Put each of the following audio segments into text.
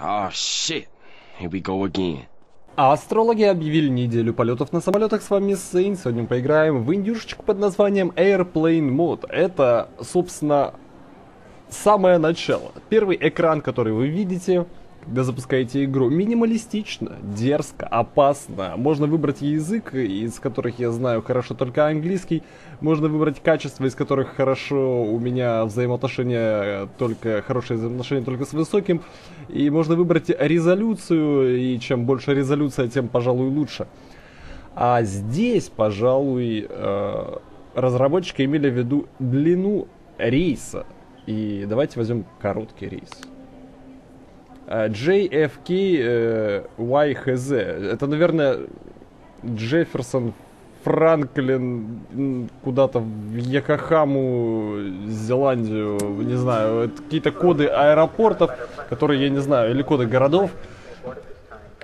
Oh shit. Here we go again. Астрологи объявили неделю полетов на самолетах с вами Сейн. Сегодня мы поиграем в индюшечку под названием Airplane Mode. Это, собственно, самое начало. Первый экран, который вы видите, когда запускаете игру. Минималистично, дерзко, опасно. Можно выбрать язык, из которых я знаю хорошо только английский. Можно выбрать качество, из которых хорошо у меня взаимоотношения только хорошие взаимоотношения только с высоким. И можно выбрать резолюцию, и чем больше резолюция, тем, пожалуй, лучше. А здесь, пожалуй, э, разработчики имели в виду длину рейса. И давайте возьмем короткий рейс. JFK YHZ. Это, наверное, Джефферсон Франклин куда-то в Якохаму, Зеландию, не знаю, какие-то коды аэропортов, которые я не знаю, или коды городов.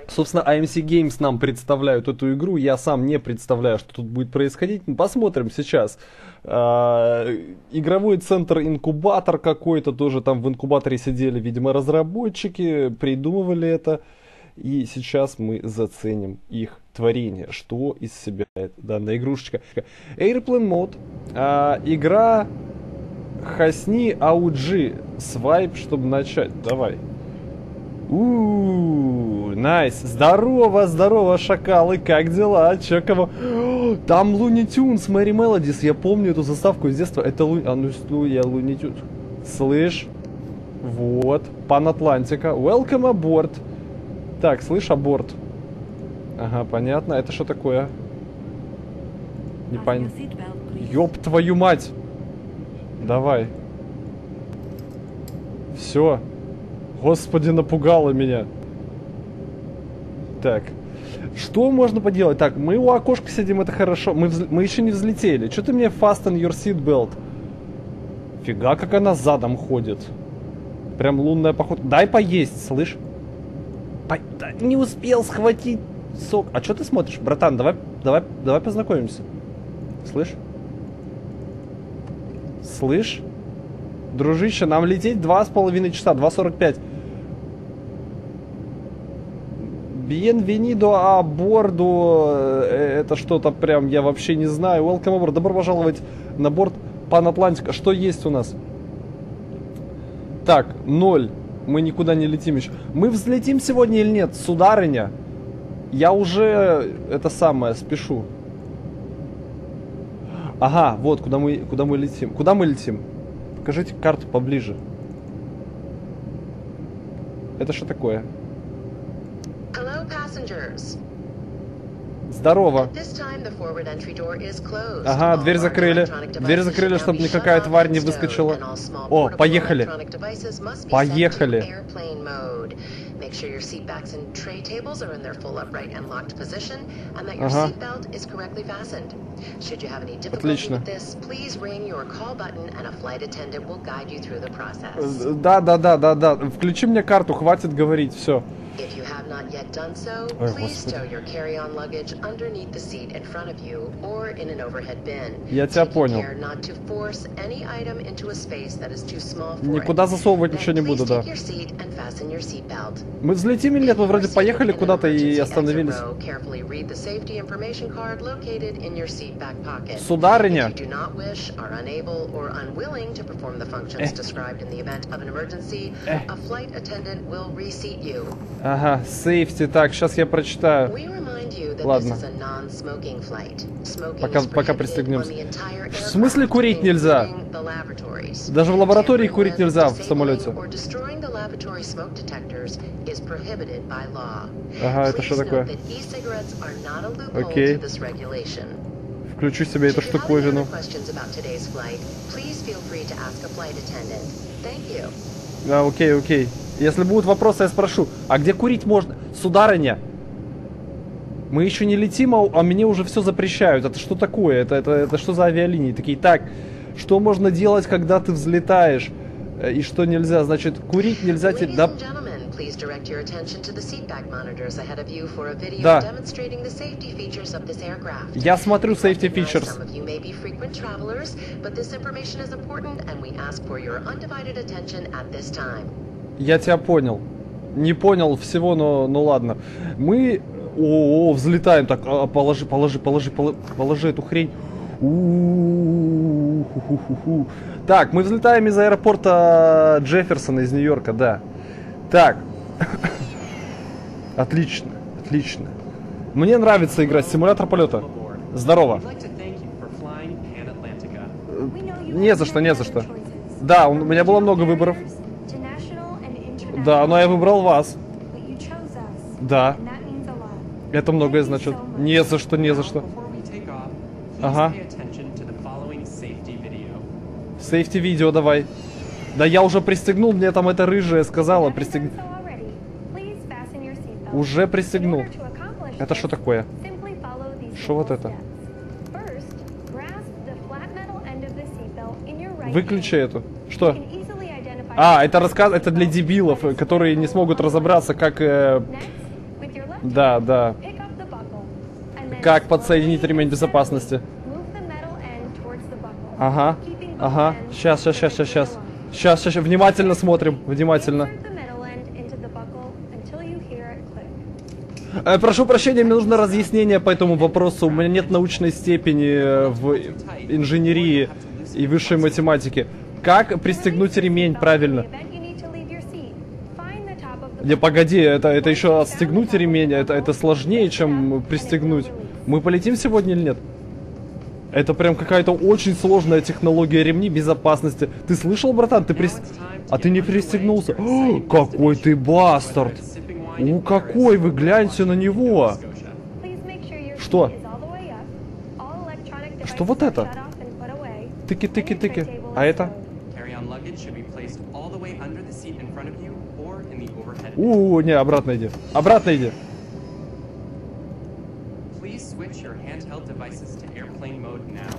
Собственно, AMC Games нам представляют эту игру. Я сам не представляю, что тут будет происходить. Посмотрим сейчас. А, игровой центр инкубатор какой-то. Тоже там в инкубаторе сидели, видимо, разработчики, придумывали это. И сейчас мы заценим их творение, что из себя данная игрушечка. Airplane Mode. А, игра Hosni Auji. Свайп, чтобы начать. Давай. Ууу, nice. Здорово, здорово, шакалы, как дела? Че, кого? Там Looney Tunes, Merrie Melodies. Я помню эту заставку из детства. Это Луни... А, ну, ну я Looney Tunes. Слышь? Вот. Пан Атлантика. Welcome aboard. Так, слышь, аборт. Ага, понятно. Это что такое? Не понятно. Ёб твою мать! Давай. Все. Господи, напугало меня. Так. Что можно поделать? Так, мы у окошка сидим, это хорошо. Мы, взл... мы еще не взлетели. Что ты мне fasten your seatbelt? Фига, как она задом ходит. Прям лунная поход. Дай поесть, слышь? По... Да, не успел схватить сок. А что ты смотришь? Братан, давай, давай, давай познакомимся. Слышь? Слышь? Дружище, нам лететь два с половиной часа, 2.45. Bienvenido a борду. Это что-то прям, я вообще не знаю. Welcome aboard. Добро пожаловать на борт Пан Атлантика. Что есть у нас? Так, ноль. Мы никуда не летим еще. Мы взлетим сегодня или нет, сударыня? Я уже это самое спешу. Ага, вот куда мы куда мы летим. Куда мы летим? Покажите карту поближе. Это что такое? Здорово. Ага, дверь закрыли. Дверь закрыли, чтобы никакая тварь не выскочила. О, поехали. Поехали. Make sure your seat backs and tray tables are in their full upright and locked position, and that your ага. seat belt is correctly fastened. Should you have any difficulty Отлично. with this, please ring your call button, and a flight attendant will guide you through the process. Да, да, да, да, да. Включи мне карту, хватит говорить, все. If you have not yet done so, Ой, please stow your carry-on luggage underneath the seat in front of you or in an overhead bin. Я тебя понял. Not to force any item into a space that is too small for Никуда засовывать ничего не буду, да. Мы взлетим или нет? Мы вроде поехали куда-то и остановились. Сударыня. Э. Э. Ага, сейфти. Так, сейчас я прочитаю. Ладно. Пока, пока пристегнемся. В смысле курить нельзя? Даже в лаборатории курить нельзя в самолете. Ага, это что такое? Окей. Включу себе эту штуковину. Да, окей, окей. Если будут вопросы, я спрошу. А где курить можно? Сударыня, мы еще не летим, а, а мне уже все запрещают. Это что такое? Это, это, это что за авиалинии? Такие, так, что можно делать, когда ты взлетаешь? Э, и что нельзя? Значит, курить нельзя... Да, Please direct your attention to the seatback monitors ahead of you for a video да. demonstrating the safety features of this aircraft. Я смотрю safety features. Some of you may be frequent travelers, but this information is important and we ask for your undivided attention at this time. Я тебя понял. Не понял всего, но, ну ладно. Мы о, о, взлетаем. Так, а, положи, положи, положи, положи, положи эту хрень. У-у-у, ху-ху-ху-ху. Так, мы взлетаем из аэропорта Джефферсона из Нью-Йорка, да. Так. Отлично, отлично. Мне нравится играть симулятор полета. Здорово. Atlantica. Не за что, не за что. Да, у меня было много выборов. Да, но я выбрал вас. Да. Это многое значит. Не за что, не за что. Ага. Сейфти видео давай. Да я уже пристегнул, мне там эта рыжая сказала, пристег... Уже пристегнул. Это что такое? Что вот это? Выключи эту. Что? А, это рассказ, это для дебилов, которые не смогут разобраться, как... э, Да, да. Как подсоединить ремень безопасности. Ага, ага. Сейчас, сейчас, сейчас, сейчас, сейчас. Сейчас, сейчас, внимательно смотрим, внимательно. Э, прошу прощения, мне нужно разъяснение по этому вопросу. У меня нет научной степени э, в инженерии и высшей математике. Как пристегнуть ремень правильно? Не, погоди, это, это еще отстегнуть ремень, это, это сложнее, чем пристегнуть. Мы полетим сегодня или нет? Это прям какая-то очень сложная технология ремней безопасности. Ты слышал, братан? Ты прис... А ты не пристегнулся? О, какой ты бастард! У, какой вы, гляньте на него! Что? Что вот это? Тыки-тыки-тыки. А это? Carry-on luggage should be placed all the way under the seat in front of you or in the overhead. У, не, обратно иди. Обратно иди. Please switch your handheld devices to airplane mode now.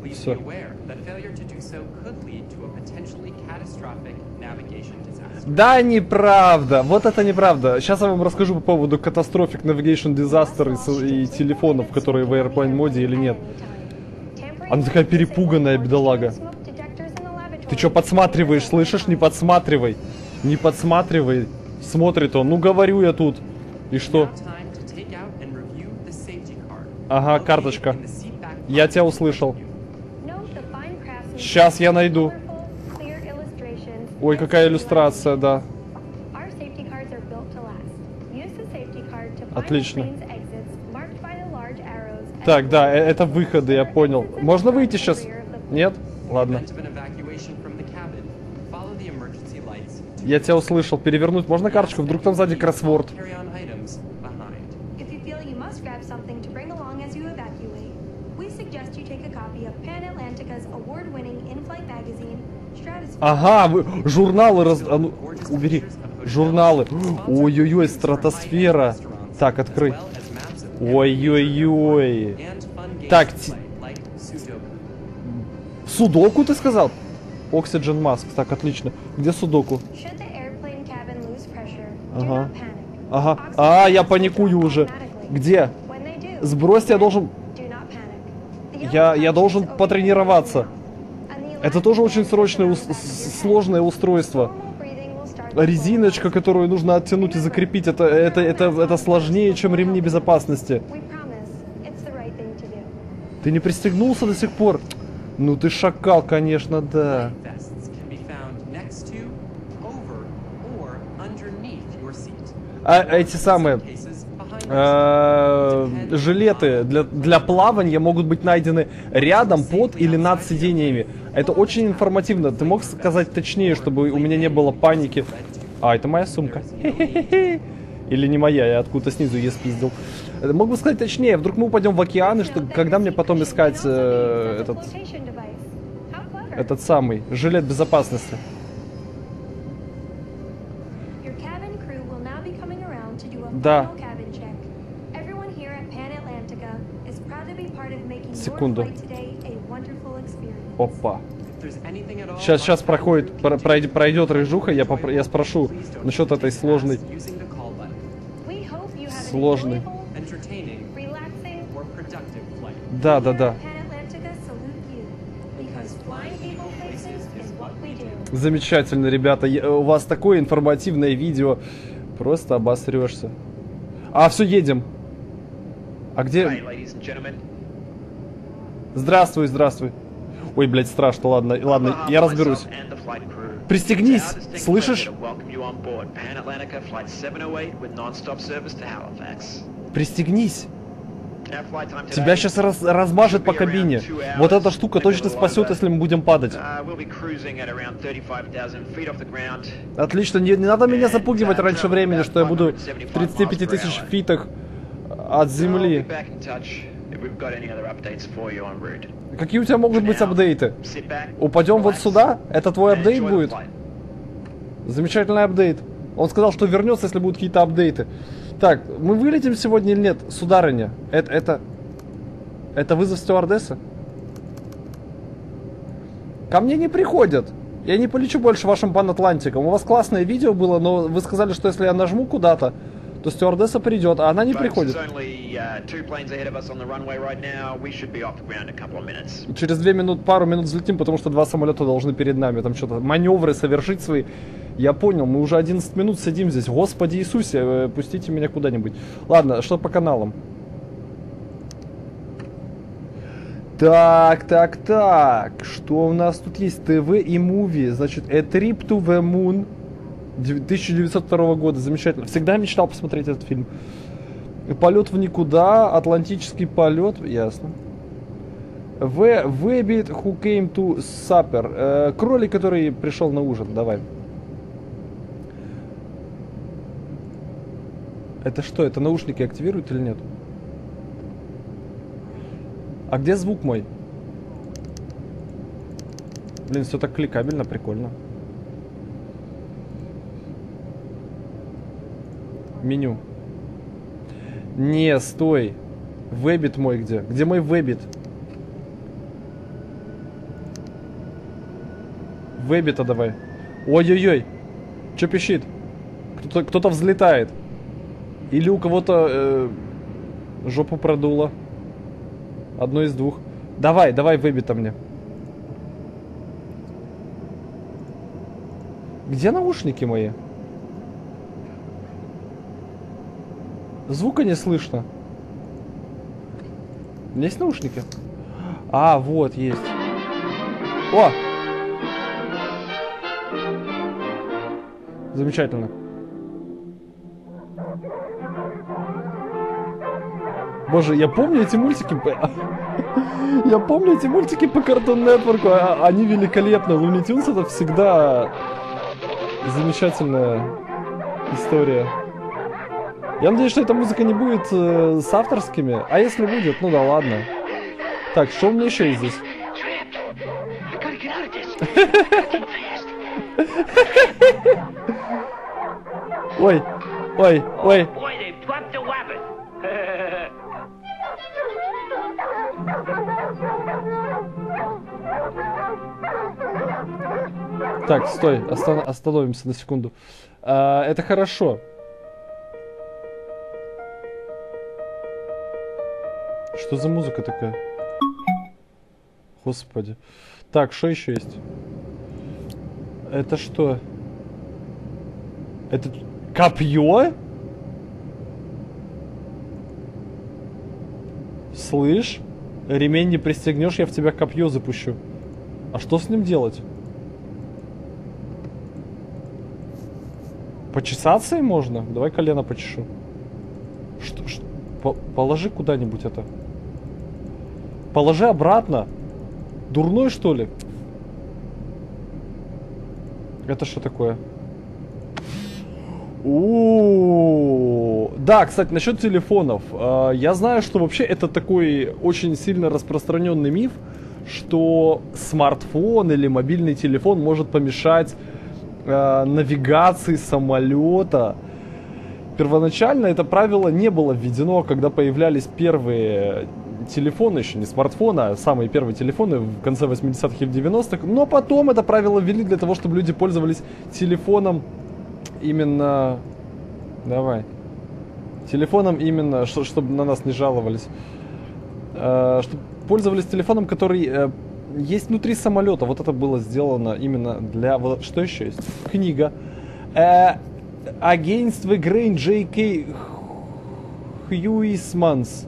Please be aware that failure to do so could lead to a potentially catastrophic navigation disaster. Да, неправда. Вот это неправда. Сейчас я вам расскажу по поводу Catastrophic Navigation Disaster и, и телефонов, которые в Airplane моде или нет. Она такая перепуганная, бедолага. Ты что подсматриваешь, слышишь? Не подсматривай. Не подсматривай. Смотрит он. Ну, говорю я тут. И что? Ага, карточка. Я тебя услышал. Щас я найду. Ой, какая иллюстрация, да. Отлично. Так, да, э- это выходы, я понял. Можно выйти сейчас? Нет? Ладно. Я тебя услышал. Перевернуть можно карточку? Вдруг там сзади кроссворд. Ага, вы, журналы раз... а ну, убери. Журналы. Ой-ой-ой, стратосфера. Так, открой. Ой-ой-ой. Так, ти- Судоку ты сказал? Oxygen Mask. Так, отлично. Где Судоку? Ага. Ага. А, я паникую уже. Где? Сбросьте, я должен... Я, я должен потренироваться. Это тоже очень срочное, ус- сложное устройство. Резиночка, которую нужно оттянуть и закрепить, это, это, это, это сложнее, чем ремни безопасности. Ты не пристегнулся до сих пор? Ну ты шакал, конечно, да. А эти самые э, жилеты для, для плавания могут быть найдены рядом, под или над сидениями. Это очень информативно. Ты мог сказать точнее, чтобы у меня не было паники? А, это моя сумка. Хе-хе-хе. Или не моя, я откуда-то снизу ее спиздил. Э, Мог бы сказать точнее, вдруг мы упадем в океан, и что, когда мне потом искать э, этот, этот самый жилет безопасности? Да. Секунду. Опа. Сейчас, сейчас проходит, пройдет, пройдет рыжуха, я, попро- я спрошу насчет этой сложной. Сложный. Да, да, да. Замечательно, ребята. Я- У вас такое информативное видео. Просто обосрешься. А, все, едем. А где... Здравствуй, здравствуй. Ой, блядь, страшно, ладно, ладно, я разберусь. Пристегнись, слышишь? pleasure to welcome you on board Pan Atlantica Flight 708 with non-stop service to Halifax. Пристегнись. Тебя сейчас раз- размажет по кабине. Вот эта штука точно спасет, если мы будем падать. Uh, we'll be cruising at around 35,000 feet off the ground. Отлично, не, не надо меня запугивать раньше времени, что я буду в 35 тысяч фитах от земли. Какие у тебя могут быть апдейты? Упадем вот сюда? Это твой апдейт будет? Замечательный апдейт. Он сказал, что вернется, если будут какие-то апдейты. Так, мы вылетим сегодня или нет? Сударыня, это, это... Это вызов стюардессы? Ко мне не приходят. Я не полечу больше вашим панатлантиком. У вас классное видео было, но вы сказали, что если я нажму куда-то, то стюардесса придет, а она не приходит. Uh. Через две минут, пару минут взлетим, потому что два самолета должны перед нами там что-то маневры совершить свои. Я понял, мы уже 11 минут сидим здесь. Господи Иисусе, э, пустите меня куда-нибудь. Ладно, что по каналам? Так, так, так. Что у нас тут есть? ТВ и муви. Значит, A Trip to the Moon 1902 года. Замечательно. Всегда мечтал посмотреть этот фильм. Полет в никуда, Атлантический полет, ясно. The Rabbit Who Came to Supper. Э, кролик, который пришел на ужин. Давай. Это что? Это наушники активируют или нет? А где звук мой? Блин, все так кликабельно, прикольно. Меню. Не, стой. Вебит мой где? Где мой вебит? Вебита давай. Ой-ой-ой. Че пищит? Кто-то кто взлетает. Или у кого-то э, жопу продуло. Одно из двух. Давай, давай вебита мне. Где наушники мои? Звука не слышно. Есть наушники? А, вот, есть. О! Замечательно. Боже, я помню эти мультики. по- Я помню эти мультики по Cartoon Network. а- Они великолепны. Looney Tunes это всегда замечательная история. Я надеюсь, что эта музыка не будет э, с авторскими. А если будет, ну да ладно. Так, что у меня еще есть здесь? Ой, ой, ой. Так, стой, остан- остановимся на секунду. А, это хорошо. Что за музыка такая? Господи. Так, что еще есть? Это что? Это копье? Слышь, ремень не пристегнешь, я в тебя копье запущу. А что с ним делать? Почесаться и можно? Давай колено почешу. Что, ш- по- положи куда-нибудь это. Положи обратно. Дурной что ли? Это что такое? О, да, кстати, насчет телефонов. А, Я знаю, что вообще это такой очень сильно распространенный миф, что смартфон или мобильный телефон может помешать э, навигации самолета. Первоначально это правило не было введено, когда появлялись первые телефоны, еще не смартфоны, а самые первые телефоны в конце 80-х и в 90-х. Но потом это правило ввели для того, чтобы люди пользовались телефоном именно... Давай. Телефоном именно, что, чтобы на нас не жаловались. Э, чтобы пользовались телефоном, который э, есть внутри самолета. Вот это было сделано именно для... Что еще есть? Книга. Э, Агентство Грейн Джей Кей Хьюисманс.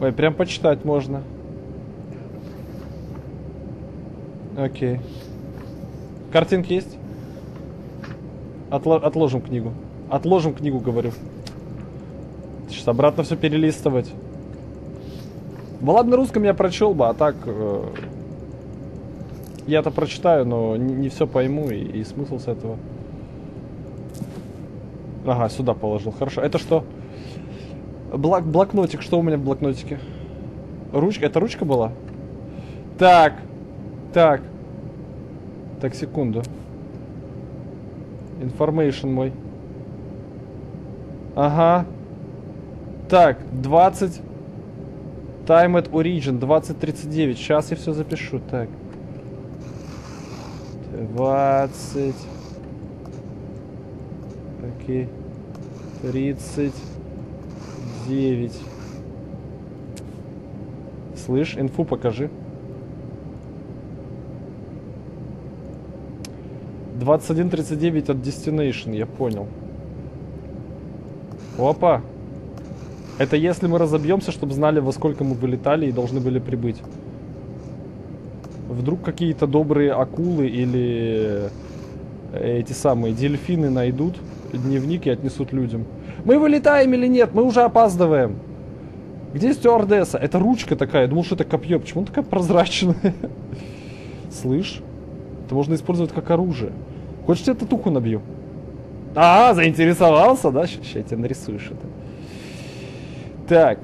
Ой, прям почитать можно. Окей. Картинки есть? Отло- отложим книгу. Отложим книгу, говорю. Сейчас обратно все перелистывать. Ну ладно, русском я прочел бы, а так... э, я-то прочитаю, но не, все пойму и, и смысл с этого. Ага, сюда положил. Хорошо. Это что? Блок, блокнотик. Что у меня в блокнотике? Ручка. Это ручка была? Так. Так. Так, секунду. Information мой. Ага. Так, 20. Time at origin 2039. Сейчас я все запишу. Так. 20. Окей. 39. Слышь, инфу покажи. 21.39 от Destination, я понял. Опа. Это если мы разобьемся, чтобы знали, во сколько мы вылетали и должны были прибыть. Вдруг какие-то добрые акулы или эти самые дельфины найдут дневник и отнесут людям. Мы вылетаем или нет? Мы уже опаздываем. Где стюардесса? Это ручка такая. Я думал, что это копье. Почему она такая прозрачная? Слышь? Это можно использовать как оружие. Хочешь, я татуху набью? А, заинтересовался, да? Сейчас я тебе нарисуешь это. Так.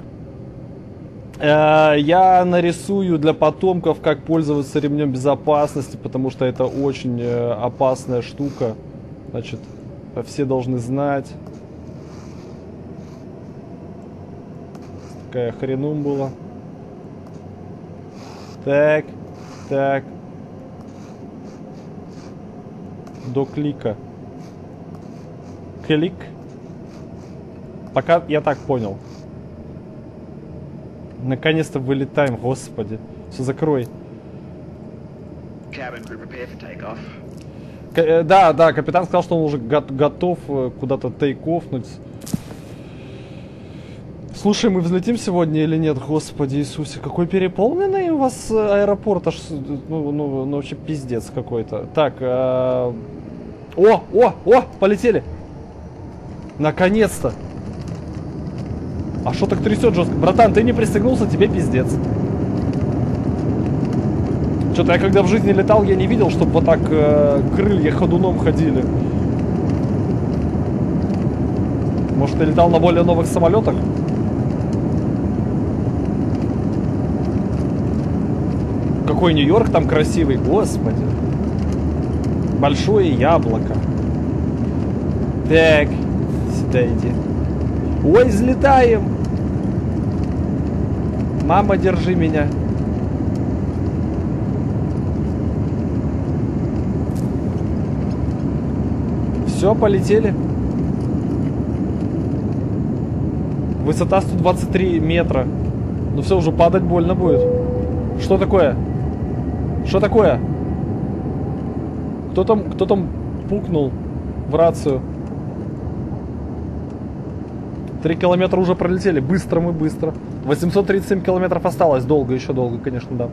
Э, я нарисую для потомков, как пользоваться ремнем безопасности, потому что это очень э, опасная штука. Значит, все должны знать. Такая хренум была. Так, так. До клика. Клик. Пока я так понял. Наконец-то вылетаем, господи. Все, закрой. Cabin prepare for takeoff. Э, да, да, капитан сказал, что он уже го- готов э, куда-то тейкофнуть. Слушай, мы взлетим сегодня или нет? Господи Иисусе, какой переполненный у вас э, аэропорт, аж, ну, ну, ну вообще пиздец какой-то. Так, э, о, о, о, полетели. Наконец-то. А что так трясет жестко? Братан, ты не пристегнулся, тебе пиздец. Что-то я когда в жизни летал, я не видел, чтобы вот так э, крылья ходуном ходили. Может, ты летал на более новых самолетах? Какой Нью-Йорк там красивый, господи. Большое яблоко. Так, сюда иди. Ой, взлетаем! Мама, держи меня. Все, полетели. Высота 123 метра. Ну все, уже падать больно будет. Что такое? Что такое? Кто там, кто там пукнул в рацию? Три километра уже пролетели. Быстро мы, быстро. 837 километров осталось. Долго, еще долго, конечно, да.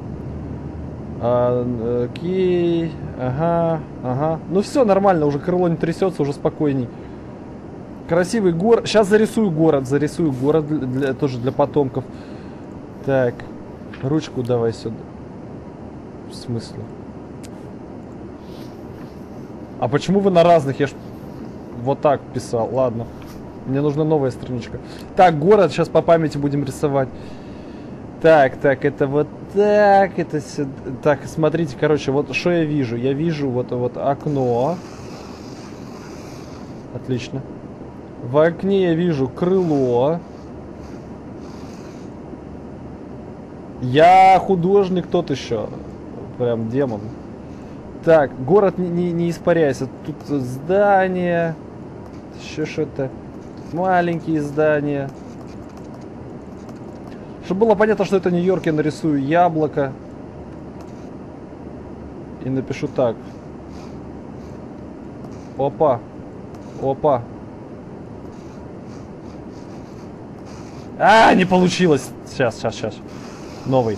А, окей. Ага, ага. Ну все, нормально, уже крыло не трясется, уже спокойней. Красивый город. Сейчас зарисую город, зарисую город для, для- тоже для потомков. Так, ручку давай сюда. В смысле? А почему вы на разных? Я ж вот так писал. Ладно. Мне нужна новая страничка. Так, город сейчас по памяти будем рисовать. Так, так, это вот так, это сюда. Так, смотрите, короче, вот что я вижу. Я вижу вот, вот окно. Отлично. В окне я вижу крыло. Я художник тот еще. Прям демон. Так, город не, не, не испаряйся. Тут здание. Еще что-то. Маленькие здания. Чтобы было понятно, что это Нью-Йорк, я нарисую яблоко. И напишу так. Опа. Опа. А, не получилось. Сейчас, сейчас, сейчас. Новый.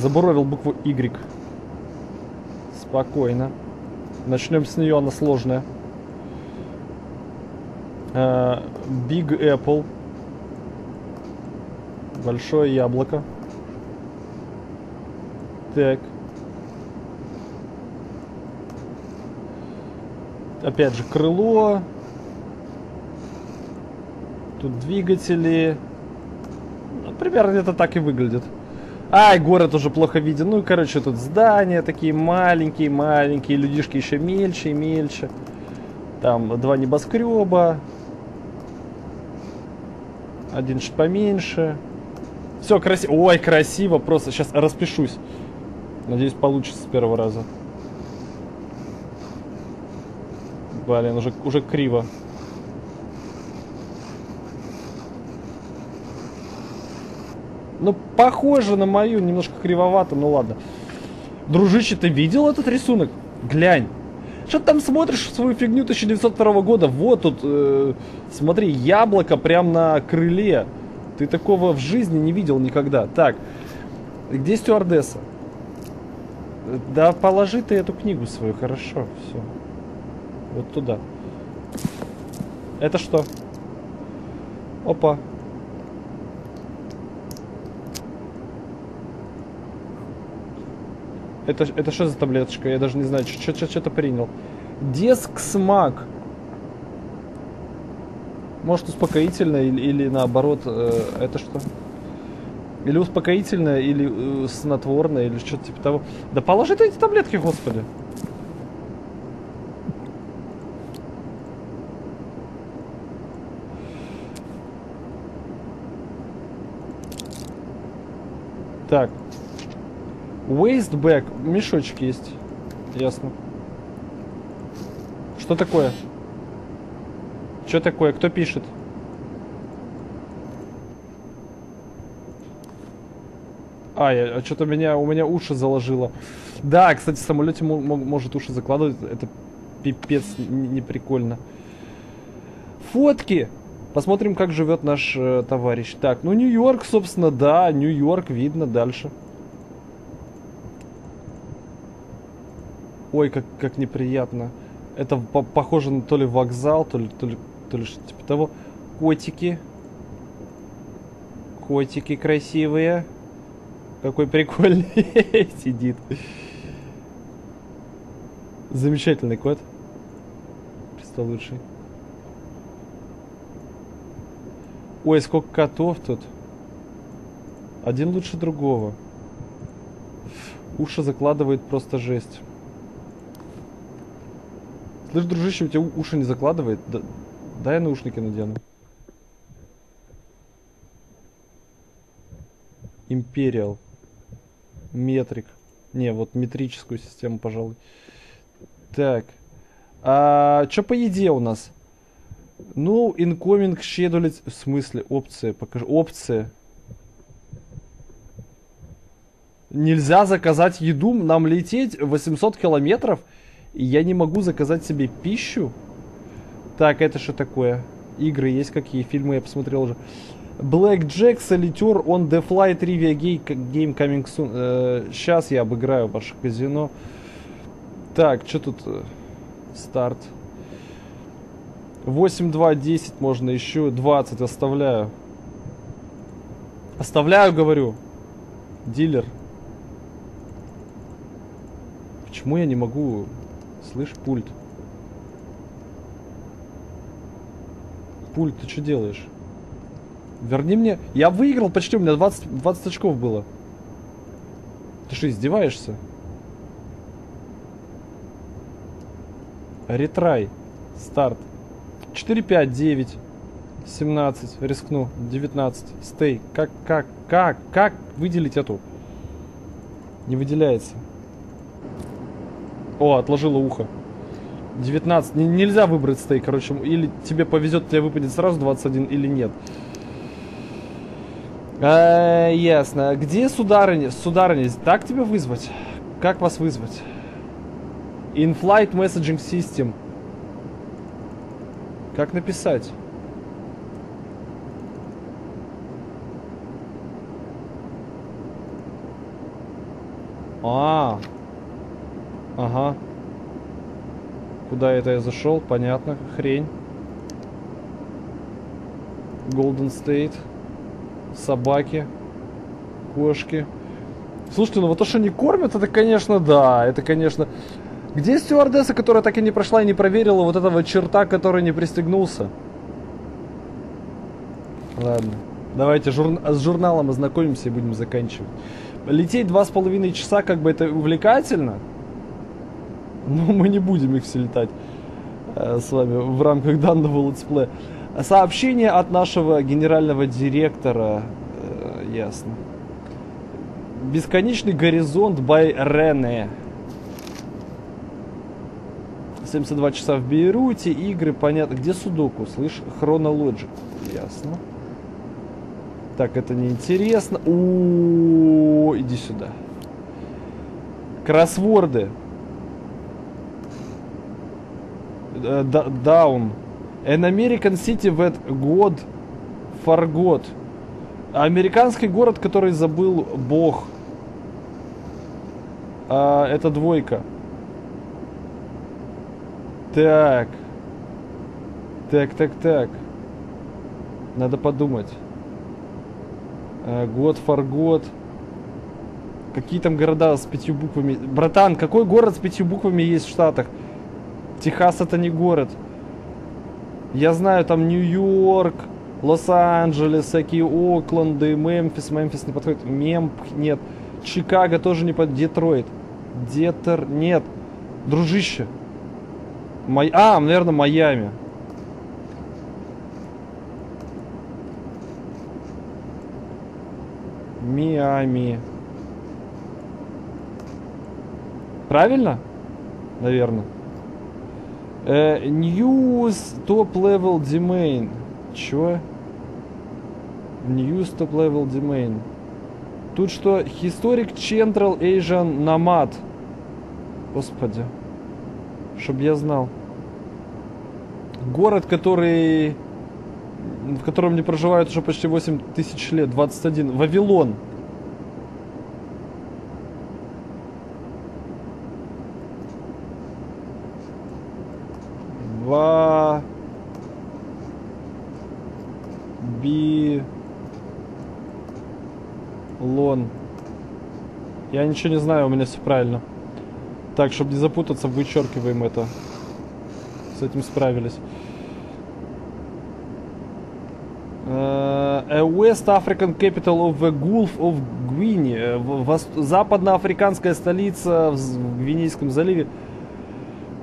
Забуровил букву Y. Спокойно. Начнем с нее, она сложная. Э, Big Apple. Большое яблоко. Так. Опять же, крыло. Тут двигатели. Ну, примерно где-то так и выглядит. Ай, город уже плохо виден. Ну и, короче, тут здания такие маленькие, маленькие. Людишки еще мельче и мельче. Там два небоскреба. Один чуть поменьше. Все красиво. Ой, красиво просто. Сейчас распишусь. Надеюсь, получится с первого раза. Блин, уже, уже криво. Ну, похоже на мою, немножко кривовато, ну ладно. Дружище, ты видел этот рисунок? Глянь. Что ты там смотришь свою фигню 1902 года? Вот тут, э, смотри, яблоко прям на крыле. Ты такого в жизни не видел никогда. Так, где стюардесса? Да положи ты эту книгу свою, хорошо, все. Вот туда. Это что? Опа. Это, это что за таблеточка? Я даже не знаю, что-то принял. Десксмак. Может успокоительное или, или наоборот, э, это что? Или успокоительное, или э, снотворное, или что-то типа того. Да положи ты эти таблетки, господи. Так. Waste bag. Мешочек есть. Ясно. Что такое? Что такое? Кто пишет? А, я, а что-то меня, у меня уши заложило. Да, кстати, в самолете может уши закладывать. Это пипец не прикольно. Фотки! Посмотрим, как живет наш э, товарищ. Так, ну Нью-Йорк, собственно, да, Нью-Йорк видно дальше. Ой, как, как неприятно. Это по похоже на то ли вокзал, то ли, то ли, то ли что-то типа того. Котики. Котики красивые. Какой прикольный сидит. Замечательный кот. Престолучший. Ой, сколько котов тут. Один лучше другого. Уши закладывает просто жесть. Слышь, дружище, у тебя уши не закладывает? Да, дай наушники надену. Империал. Метрик. Не, вот метрическую систему, пожалуй. Так. А что по еде у нас? Ну, incoming scheduled... В смысле? Опция. Покажи. Опция. Нельзя заказать еду. Нам лететь 800 километров. И я не могу заказать себе пищу. Так, это что такое? Игры есть какие? Фильмы я посмотрел уже. Black Jack Solitaire on the Fly Trivia Game Coming Soon. Э, сейчас я обыграю ваше казино. Так, что тут? Старт. 8, 2, 10 можно еще. 20 оставляю. Оставляю, говорю. Дилер. Почему я не могу... Слышь, пульт. Пульт, ты что делаешь? Верни мне... Я выиграл почти, у меня 20, 20 очков было. Ты что, издеваешься? Ретрай. Старт. 4, 5, 9, 17, рискну, 19, стей. Как, как, как, как выделить эту? Не выделяется. О, отложила ухо. 19. Н нельзя выбрать стей, короче. Или тебе повезет, тебе выпадет сразу 21, или нет. А, ясно. Где сударыня? Сударыня, так тебя вызвать? Как вас вызвать? In-flight messaging system. Как написать? А, ага. Куда это я зашел? Понятно, хрень. Golden State. Собаки. Кошки. Слушайте, ну вот то, что не кормят, это, конечно, да. Это, конечно... Где стюардесса, которая так и не прошла и не проверила вот этого черта, который не пристегнулся? Ладно. Давайте жур... с журналом ознакомимся и будем заканчивать. Лететь два с половиной часа, как бы это увлекательно. Но мы не будем их все летать э, с вами в рамках данного летсплея. Сообщение от нашего генерального директора. Э, ясно. Бесконечный горизонт by Рене. 72 часа в Бейруте, игры, понятно. Где Судоку? Слышь, Хронологик. Ясно. Так, это неинтересно. У, иди сюда. Кроссворды. Э, да- Down. An American city that God forgot. Американский город, который забыл Бог. А, это двойка. Так. Так, так, так. Надо подумать. Э, Год for год. Какие там города с пятью буквами? Братан, какой город с пятью буквами есть в Штатах? Техас это не город. Я знаю, там Нью-Йорк, Лос-Анджелес, всякие Окленды, Мемфис. Мемфис не подходит. Мемп нет. Чикаго тоже не подходит. Детройт. Детер... Нет. Дружище. Май... А, наверное, Майами. Миами. Правильно? Наверное. Э, News Top Level Domain. Чё? News Top Level Domain. Тут что? Historic Central Asian Nomad. Господи. Чтоб я знал. Город, который... В котором не проживают уже почти 8 тысяч лет. 21. Вавилон. Ничего не знаю, у меня все правильно. Так, чтобы не запутаться, вычеркиваем это. С этим справились. Э, A West African capital of the Gulf of Guinea. Э, Западноафриканская столица в Гвинейском заливе.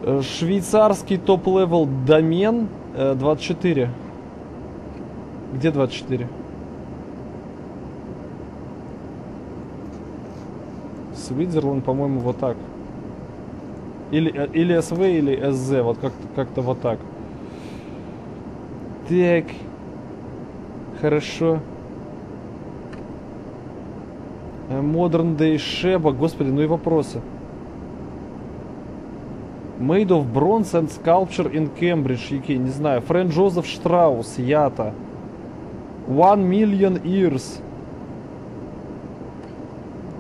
Э, Швейцарский top-level домен э, 24. Где 24? Свидзерланд, по-моему, вот так. Или, э, или СВ, или СЗ, вот как-то как вот так. Так. Хорошо. Э, Modern Day Sheba, господи, ну и вопросы. Made of Bronze and Sculpture in Cambridge, UK, не знаю. Фрэн Джозеф Штраус, Ята. One Million Years.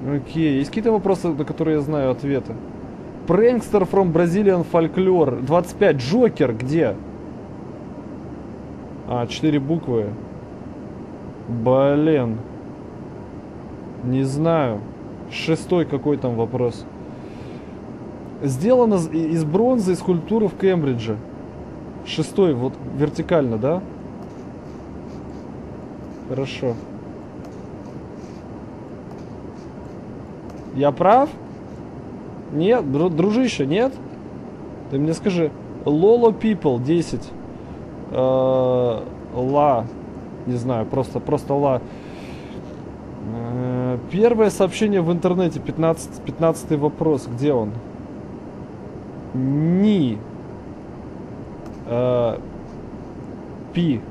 Окей, есть какие-то вопросы, на которые я знаю ответы? Prankster from Brazilian Folklore. 25. Джокер, где? А, 4 буквы. Блин. Не знаю. Шестой какой там вопрос. Сделано из- бронзы, из скульптуры в Кембридже. Шестой, вот вертикально, да? Хорошо. Я прав? Нет, дру- дружище, нет? Ты мне скажи. Lolo People 10. Э, Ла. Не знаю, просто, просто ла. Э, Первое сообщение в интернете, 15, 15 вопрос. Где он? Ни. Э, Пи.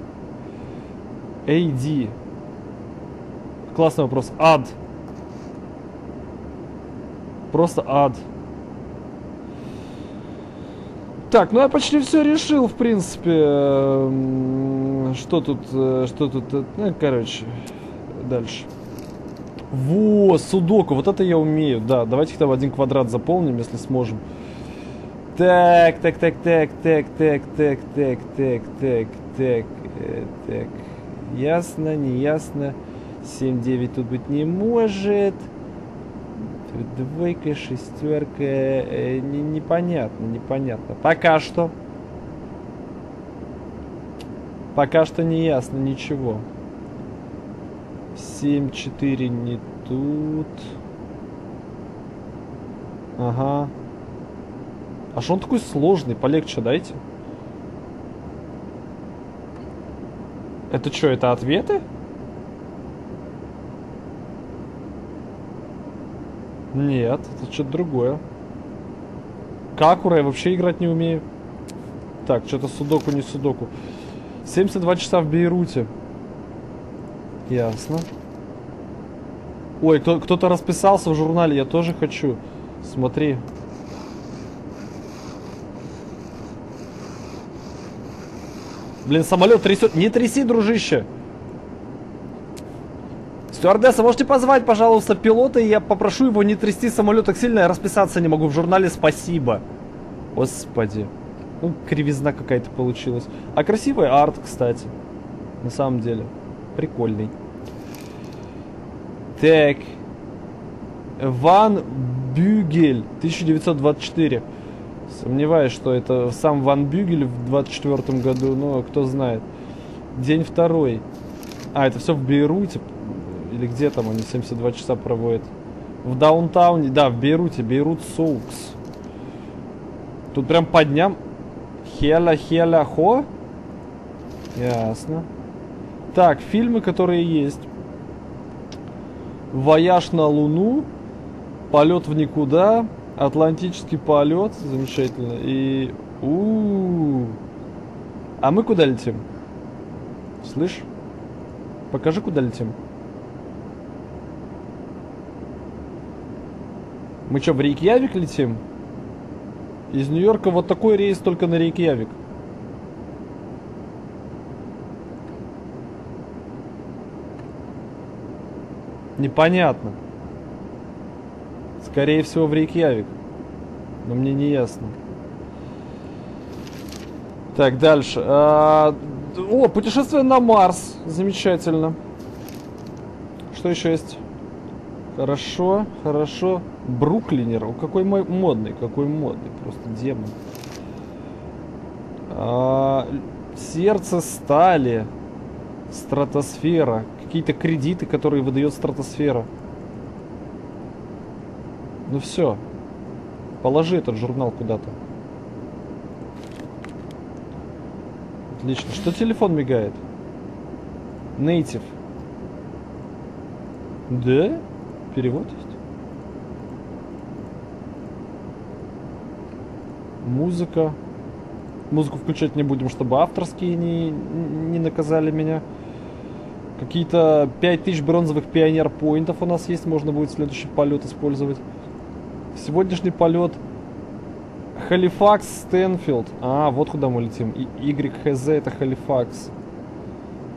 AD. Классный вопрос. Ад. Просто ад. Так, ну я почти все решил, в принципе. Эм, Что тут, э, что тут, э, ну, короче, дальше. Во, судоку, вот это я умею, да. Давайте тогда в один квадрат заполним, если сможем. Так, так, так, так, так, так, так, так, так, так, так, э, так. Ясно, не ясно. 7-9 тут быть не может. Двойка, шестерка. э, не- непонятно, непонятно. Пока что. Пока что не ясно ничего. 7-4 не тут. Ага. А что он такой сложный? Полегче дайте. Это что, это ответы? Нет, это что-то другое. Какура я вообще играть не умею. Так, что-то судоку, не судоку. 72 часа в Бейруте. Ясно. Ой, кто- кто-то расписался в журнале, я тоже хочу. Смотри. Блин, самолет трясет. Не тряси, дружище. Стюардесса, можете позвать, пожалуйста, пилота, и я попрошу его не трясти самолет так сильно, я расписаться не могу в журнале «Спасибо». Господи. Ну, кривизна какая-то получилась. А красивый арт, кстати. На самом деле. Прикольный. Так. Ван Бюгель, 1924. Сомневаюсь, что это сам Ван Бюгель в 24 году, но кто знает. День второй. А, это все в Бейруте. Или где там они 72 часа проводят? В даунтауне, да, в Бейруте, Бейрут Соукс. Тут прям по дням Хела Хела Хо? Ясно. Так, фильмы, которые есть. Вояж на Луну, Полет в никуда, Атлантический полет, замечательно. И у, А мы куда летим? Слышь? Покажи, куда летим. Мы что, в Рейкьявик летим? Из Нью-Йорка вот такой рейс только на Рейкьявик. Непонятно. Скорее всего в Рейкьявик. Но мне не ясно. Так, дальше. А, О, путешествие на Марс. Замечательно. Что еще есть? Хорошо, хорошо. Бруклинер. О, какой мой модный, какой модный. Просто демон. А, сердце стали. Стратосфера. Какие-то кредиты, которые выдает стратосфера. Ну все. Положи этот журнал куда-то. Отлично. Что телефон мигает? Native. Да? Перевод есть? Музыка. Музыку включать не будем, чтобы авторские не, не наказали меня. Какие-то 5000 бронзовых пионер-поинтов у нас есть, можно будет в следующий полет использовать. Сегодняшний полет Халифакс Стэнфилд. А, вот куда мы летим. И YHZ это Халифакс.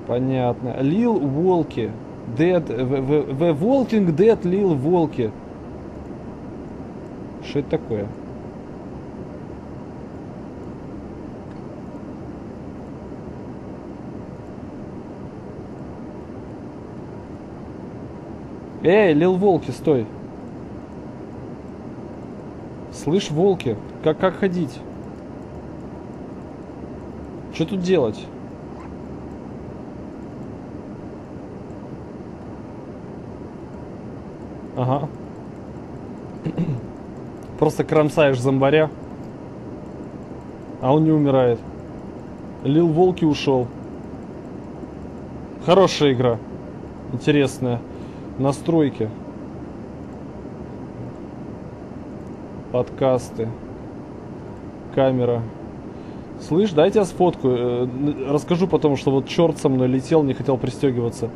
Понятно. Лил Волки. The, the Walking Dead Лил Волки. Что это такое? Эй, Лил Волки, стой. Слышь, волки, как, как ходить? Что тут делать? Ага. Просто кромсаешь зомбаря, а он не умирает. Лил Волки ушел. Хорошая игра. Интересная. Настройки. Подкасты. Камера. Слышь, дай я тебя сфоткаю. Э, Расскажу потом, что вот черт со мной летел, не хотел пристегиваться.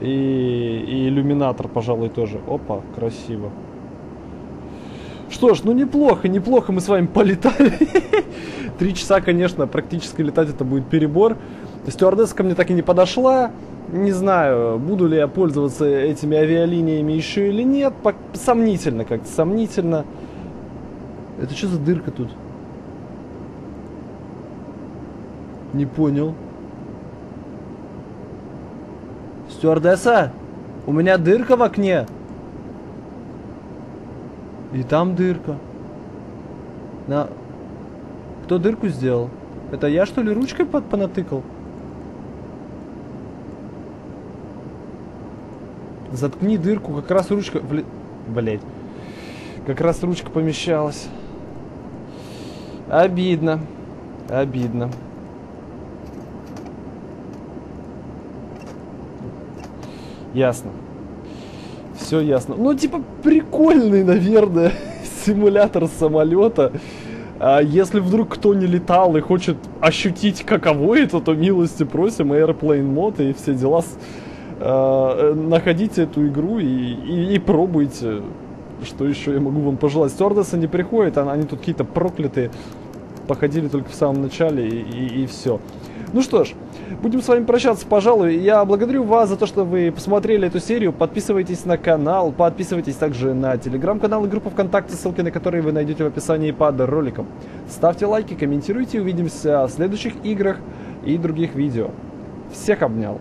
И, и иллюминатор, пожалуй, тоже. Опа, красиво. Что ж, ну неплохо, неплохо мы с вами полетали. Три часа, конечно, практически летать это будет перебор. Стюардесса ко мне так и не подошла. Не знаю, буду ли я пользоваться этими авиалиниями еще или нет. Пок- Сомнительно как-то, сомнительно. Это что за дырка тут? Не понял. Стюардесса, у меня дырка в окне. И там дырка. На... Кто дырку сделал? Это я что ли ручкой под понатыкал? Заткни дырку, как раз ручка... Бля... Блять. Как раз ручка помещалась. Обидно. Обидно. Ясно. Все ясно. Ну, типа, прикольный, наверное, симулятор самолета. А если вдруг кто не летал и хочет ощутить, каково это, то милости просим, Airplane Mode и все дела. С- э, находите эту игру и, и, и пробуйте. Что еще я могу вам пожелать? Стюардесса не приходит, они тут какие-то проклятые. Походили только в самом начале и, и, и все. Ну что ж, будем с вами прощаться, пожалуй. Я благодарю вас за то, что вы посмотрели эту серию. Подписывайтесь на канал, подписывайтесь также на телеграм-канал и группу ВКонтакте, ссылки на которые вы найдете в описании под роликом. Ставьте лайки, комментируйте, увидимся в следующих играх и других видео. Всех обнял.